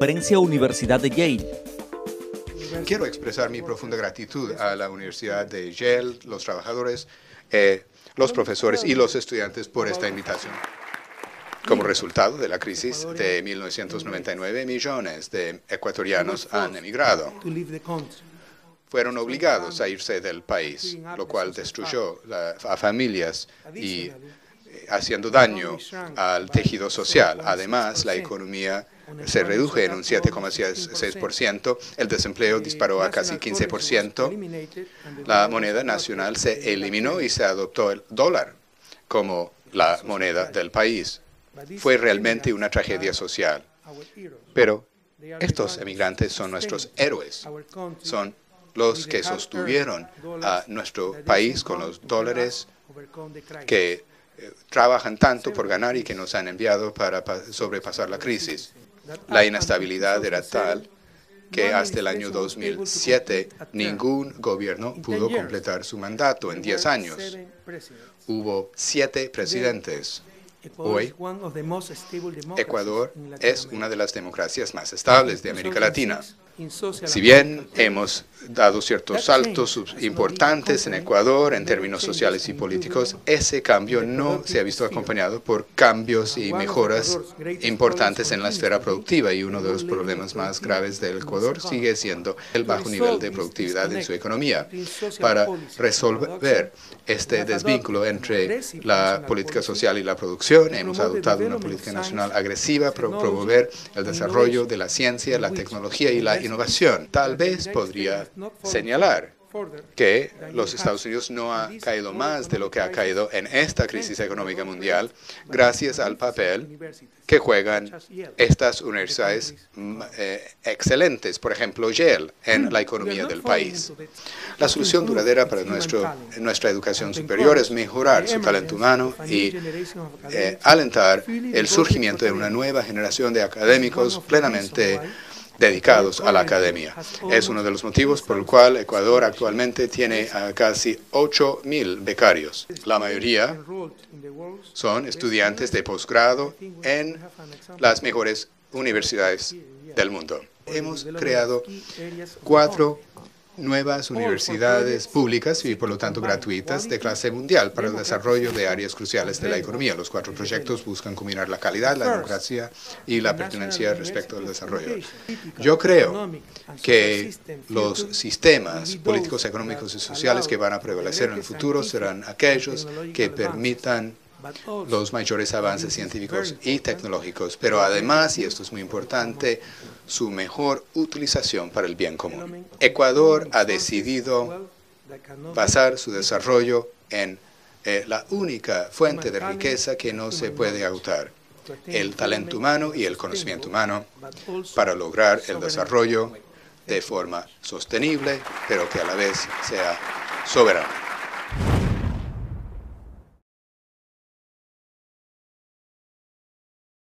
Conferencia Universidad de Yale. Quiero expresar mi profunda gratitud a la Universidad de Yale, los trabajadores, eh, los profesores y los estudiantes por esta invitación. Como resultado de la crisis de 1999, millones de ecuatorianos han emigrado. Fueron obligados a irse del país, lo cual destruyó a familias y haciendo daño al tejido social. Además, la economía se redujo en un 7,6%, el desempleo disparó a casi 15%, la moneda nacional se eliminó y se adoptó el dólar como la moneda del país. Fue realmente una tragedia social. Pero estos emigrantes son nuestros héroes, son los que sostuvieron a nuestro país con los dólares que trabajan tanto por ganar y que nos han enviado para sobrepasar la crisis. La inestabilidad era tal que hasta el año 2007 ningún gobierno pudo completar su mandato en 10 años. Hubo siete presidentes. Hoy, Ecuador es una de las democracias más estables de América Latina. Si bien hemos dado ciertos saltos importantes en Ecuador en términos sociales y políticos, ese cambio no se ha visto acompañado por cambios y mejoras importantes en la esfera productiva y uno de los problemas más graves del Ecuador sigue siendo el bajo nivel de productividad en su economía. Para resolver este desvínculo entre la política social y la producción, hemos adoptado una política nacional agresiva para promover el desarrollo de la ciencia, la tecnología y la innovación innovación. Tal vez podría señalar que los Estados Unidos no ha caído más de lo que ha caído en esta crisis económica mundial gracias al papel que juegan estas universidades mm, eh, excelentes, por ejemplo Yale, en la economía del país. La solución duradera para nuestro, nuestra educación superior es mejorar su talento humano y eh, alentar el surgimiento de una nueva generación de académicos plenamente dedicados a la academia. Es uno de los motivos por el cual Ecuador actualmente tiene a casi 8.000 becarios. La mayoría son estudiantes de posgrado en las mejores universidades del mundo. Hemos creado cuatro nuevas universidades públicas y por lo tanto gratuitas de clase mundial para el desarrollo de áreas cruciales de la economía. Los cuatro proyectos buscan combinar la calidad, la democracia y la pertenencia respecto al desarrollo. Yo creo que los sistemas políticos, económicos y sociales que van a prevalecer en el futuro serán aquellos que permitan los mayores avances científicos y tecnológicos, pero además, y esto es muy importante, su mejor utilización para el bien común. Ecuador ha decidido basar su desarrollo en eh, la única fuente de riqueza que no se puede agotar, el talento humano y el conocimiento humano, para lograr el desarrollo de forma sostenible, pero que a la vez sea soberano.